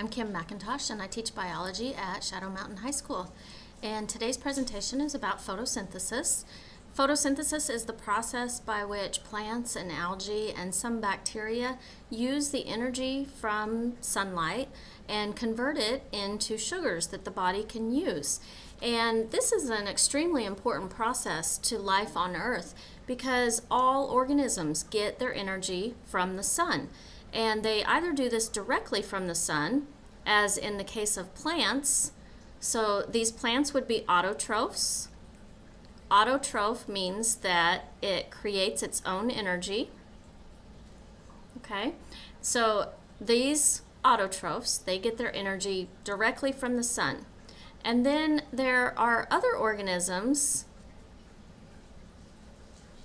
I'm Kim McIntosh and I teach biology at Shadow Mountain High School. And today's presentation is about photosynthesis. Photosynthesis is the process by which plants and algae and some bacteria use the energy from sunlight and convert it into sugars that the body can use. And this is an extremely important process to life on Earth because all organisms get their energy from the sun. And they either do this directly from the sun, as in the case of plants. So these plants would be autotrophs. Autotroph means that it creates its own energy. Okay, so these autotrophs, they get their energy directly from the sun. And then there are other organisms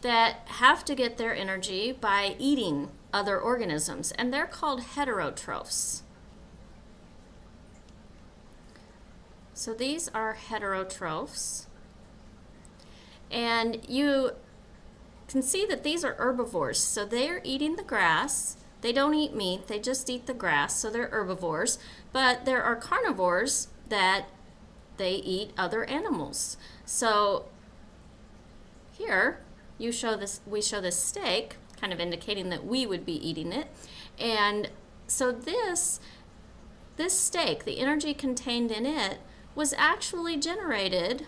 that have to get their energy by eating other organisms, and they're called heterotrophs. So these are heterotrophs. And you can see that these are herbivores. So they're eating the grass. They don't eat meat, they just eat the grass, so they're herbivores. But there are carnivores that they eat other animals. So here you show this we show this steak kind of indicating that we would be eating it. And so this, this steak, the energy contained in it, was actually generated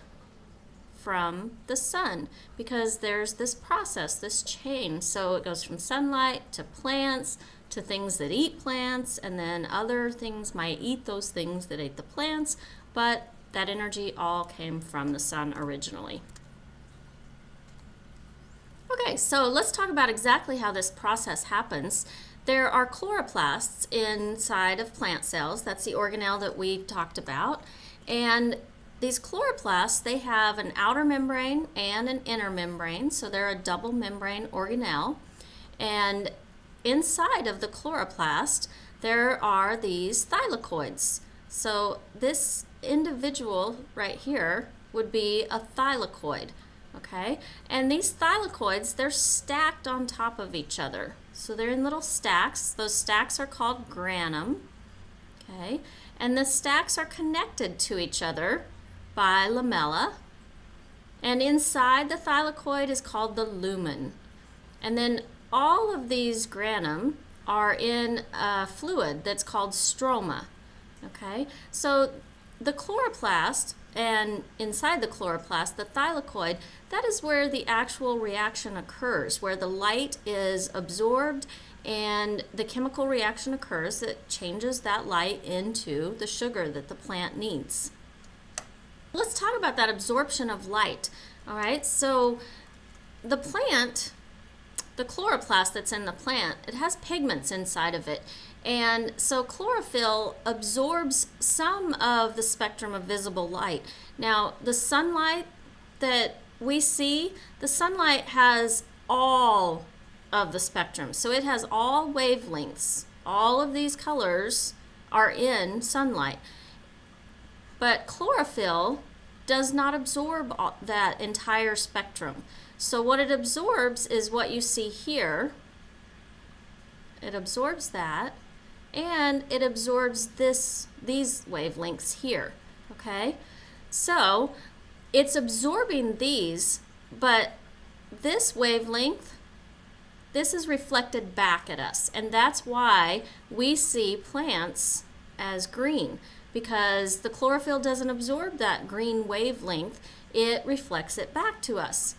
from the sun because there's this process, this chain. So it goes from sunlight to plants to things that eat plants, and then other things might eat those things that ate the plants, but that energy all came from the sun originally. Okay, so let's talk about exactly how this process happens. There are chloroplasts inside of plant cells. That's the organelle that we talked about. And these chloroplasts, they have an outer membrane and an inner membrane, so they're a double membrane organelle. And inside of the chloroplast, there are these thylakoids. So this individual right here would be a thylakoid okay? And these thylakoids, they're stacked on top of each other. So they're in little stacks. Those stacks are called granum, okay? And the stacks are connected to each other by lamella. And inside the thylakoid is called the lumen. And then all of these granum are in a fluid that's called stroma, okay? So the chloroplast and inside the chloroplast, the thylakoid, that is where the actual reaction occurs, where the light is absorbed and the chemical reaction occurs that changes that light into the sugar that the plant needs. Let's talk about that absorption of light. All right, so the plant, the chloroplast that's in the plant, it has pigments inside of it. And so chlorophyll absorbs some of the spectrum of visible light. Now, the sunlight that we see, the sunlight has all of the spectrum. So it has all wavelengths. All of these colors are in sunlight. But chlorophyll does not absorb that entire spectrum. So what it absorbs is what you see here. It absorbs that and it absorbs this these wavelengths here okay? So it's absorbing these but this wavelength this is reflected back at us. And that's why we see plants as green because the chlorophyll doesn't absorb that green wavelength. It reflects it back to us.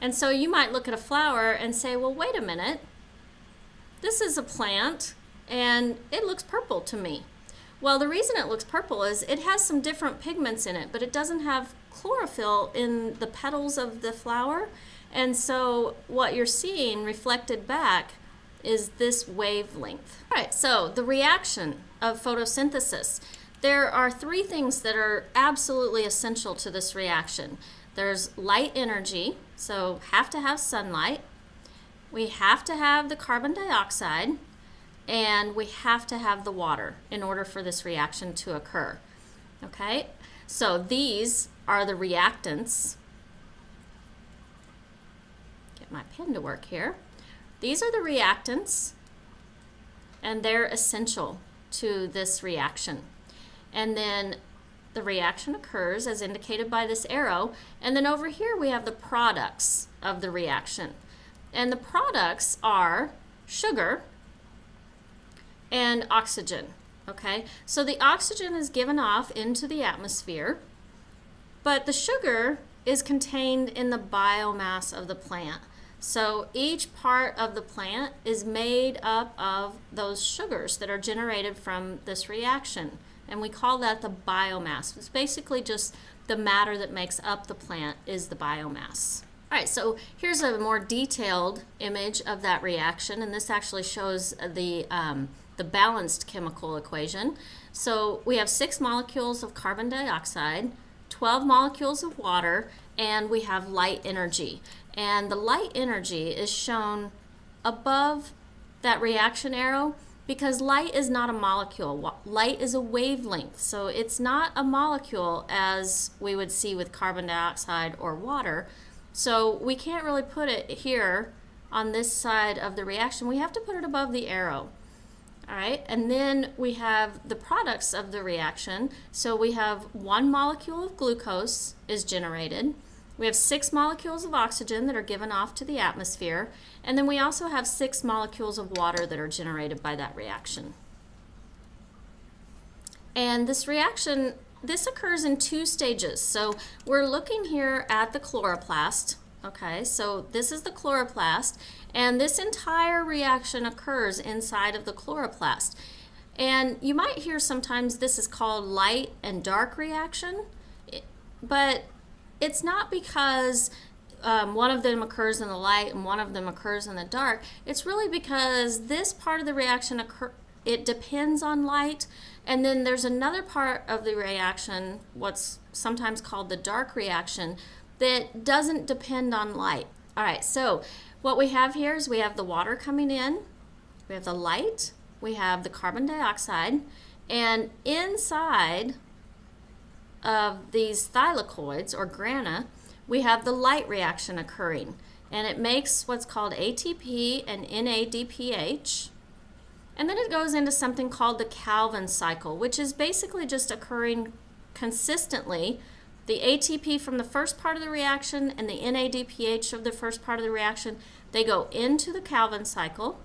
And so you might look at a flower and say well wait a minute. This is a plant and it looks purple to me. Well, the reason it looks purple is it has some different pigments in it, but it doesn't have chlorophyll in the petals of the flower. And so what you're seeing reflected back is this wavelength. All right, so the reaction of photosynthesis. There are three things that are absolutely essential to this reaction. There's light energy, so have to have sunlight. We have to have the carbon dioxide, and we have to have the water in order for this reaction to occur. Okay, so these are the reactants. Get my pen to work here. These are the reactants, and they're essential to this reaction. And then the reaction occurs as indicated by this arrow. And then over here we have the products of the reaction. And the products are sugar and oxygen. Okay, so the oxygen is given off into the atmosphere, but the sugar is contained in the biomass of the plant. So each part of the plant is made up of those sugars that are generated from this reaction. And we call that the biomass. It's basically just the matter that makes up the plant is the biomass. All right, so here's a more detailed image of that reaction, and this actually shows the, um, the balanced chemical equation. So we have six molecules of carbon dioxide, 12 molecules of water, and we have light energy. And the light energy is shown above that reaction arrow because light is not a molecule. Light is a wavelength, so it's not a molecule as we would see with carbon dioxide or water. So we can't really put it here on this side of the reaction. We have to put it above the arrow. All right, and then we have the products of the reaction. So we have one molecule of glucose is generated. We have six molecules of oxygen that are given off to the atmosphere, and then we also have six molecules of water that are generated by that reaction. And this reaction, this occurs in two stages. So we're looking here at the chloroplast, okay? So this is the chloroplast, and this entire reaction occurs inside of the chloroplast. And you might hear sometimes this is called light and dark reaction, but it's not because um, one of them occurs in the light and one of them occurs in the dark. It's really because this part of the reaction occur it depends on light and then there's another part of the reaction what's sometimes called the dark reaction that doesn't depend on light. All right, so what we have here is we have the water coming in, we have the light, we have the carbon dioxide, and inside of these thylakoids or grana, we have the light reaction occurring. And it makes what's called ATP and NADPH. And then it goes into something called the Calvin cycle, which is basically just occurring consistently. The ATP from the first part of the reaction and the NADPH of the first part of the reaction, they go into the Calvin cycle.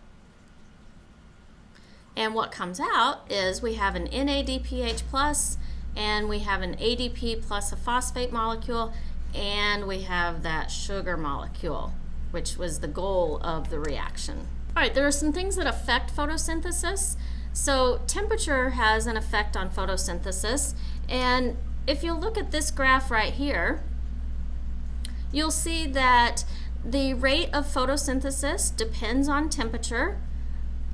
And what comes out is we have an NADPH plus and we have an ADP plus a phosphate molecule, and we have that sugar molecule, which was the goal of the reaction. All right, there are some things that affect photosynthesis. So temperature has an effect on photosynthesis, and if you look at this graph right here, you'll see that the rate of photosynthesis depends on temperature.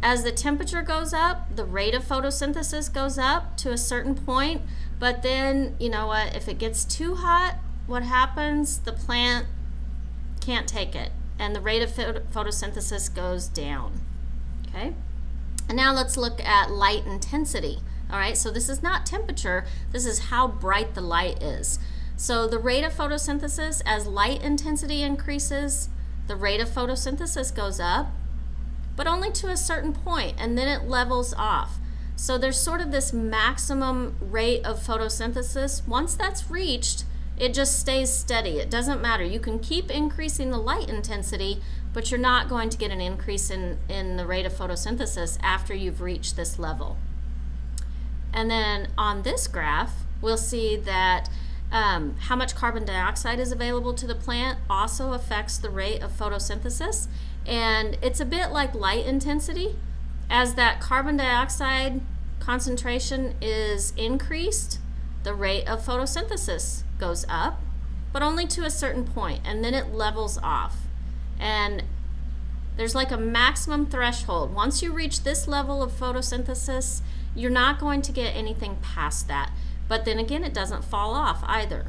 As the temperature goes up, the rate of photosynthesis goes up to a certain point, but then, you know what, if it gets too hot, what happens? The plant can't take it, and the rate of photosynthesis goes down. Okay? And now let's look at light intensity. All right, so this is not temperature, this is how bright the light is. So the rate of photosynthesis, as light intensity increases, the rate of photosynthesis goes up, but only to a certain point, and then it levels off. So there's sort of this maximum rate of photosynthesis. Once that's reached, it just stays steady. It doesn't matter. You can keep increasing the light intensity, but you're not going to get an increase in, in the rate of photosynthesis after you've reached this level. And then on this graph, we'll see that um, how much carbon dioxide is available to the plant also affects the rate of photosynthesis. And it's a bit like light intensity. As that carbon dioxide concentration is increased, the rate of photosynthesis goes up, but only to a certain point, and then it levels off. And there's like a maximum threshold. Once you reach this level of photosynthesis, you're not going to get anything past that. But then again, it doesn't fall off either.